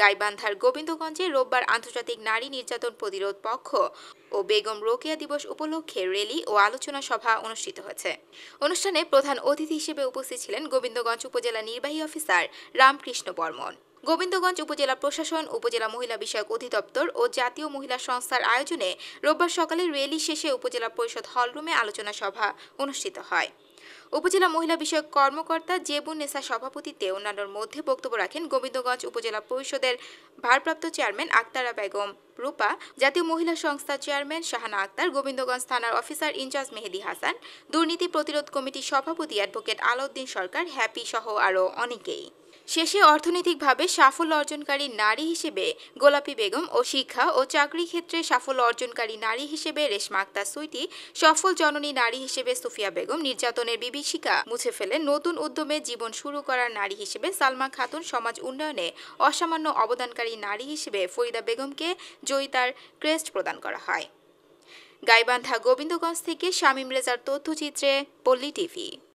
গাইবান্ধার গোবিন্দগঞ্জে রোববার আন্তর্জাতিক নারী নির্যাতন প্রতিরোধ পক্ষ ও বেগম রোকেয়া দিবস উপলক্ষে র্যালি ও আলোচনা সভা অনুষ্ঠিত হয়েছে। অনুষ্ঠানে প্রধান অতিথি হিসেবে উপস্থিত ছিলেন গোবিন্দগঞ্জ উপজেলা নির্বাহী অফিসার রামকৃষ্ণ বর্মন। গোবিন্দগঞ্জ উপজেলা প্রশাসন, উপজেলা মহিলা বিষয়ক অধিদপ্তর ও জাতীয় মহিলা সংস্থার আয়োজনে রোববার সকালে র্যালি শেষে উপজেলা পরিষদ হলরুমে আলোচনা সভা অনুষ্ঠিত হয়। উপজেলা মহিলা বিষয়ক কর্মকর্তা জেবুন নেসা সভাপতিতে অন্যান্যর মধ্যে বক্তব্য রাখেন গোবিন্দগঞ্জ উপজেলা পরিষদের ভারপ্রাপ্ত চেয়ারম্যান আক্তারা বেগম রূপা, জাতীয় মহিলা সংস্থা চেয়ারম্যান শাহানা আক্তার, গোবিন্দগঞ্জ থানার অফিসার ইনচার্জ মেহেদি হাসান, দুর্নীতি প্রতিরোধ কমিটির সভাপতি অ্যাডভোকেট আলাউদ্দিন সরকার, হ্যাপি সহ আরও অনেকেই। শেষে অর্থনৈতিকভাবে সাফল্য অর্জনকারী নারী হিসেবে গোলাপী বেগম ও শিক্ষা ও চাকরি ক্ষেত্রে সাফল্য অর্জনকারী নারী হিসেবে রেশমা আক্তার সুইটি, সফল জননী নারী হিসেবে সুফিয়া বেগম, নির্যাতনের বিভীষিকা মুছে ফেলে নতুন উদ্যমে জীবন শুরু করার নারী হিসেবে সালমা খাতুন সমাজ উন্নয়নে অসামান্য অবদানকারী নারী হিসেবে ফরিদা বেগমকে জয়িতার ক্রেস্ট প্রদান করা হয়। গাইবান্ধা গোবিন্দগঞ্জ থেকে শামীম রেজার তথ্যচিত্রে পল্লী টিভি।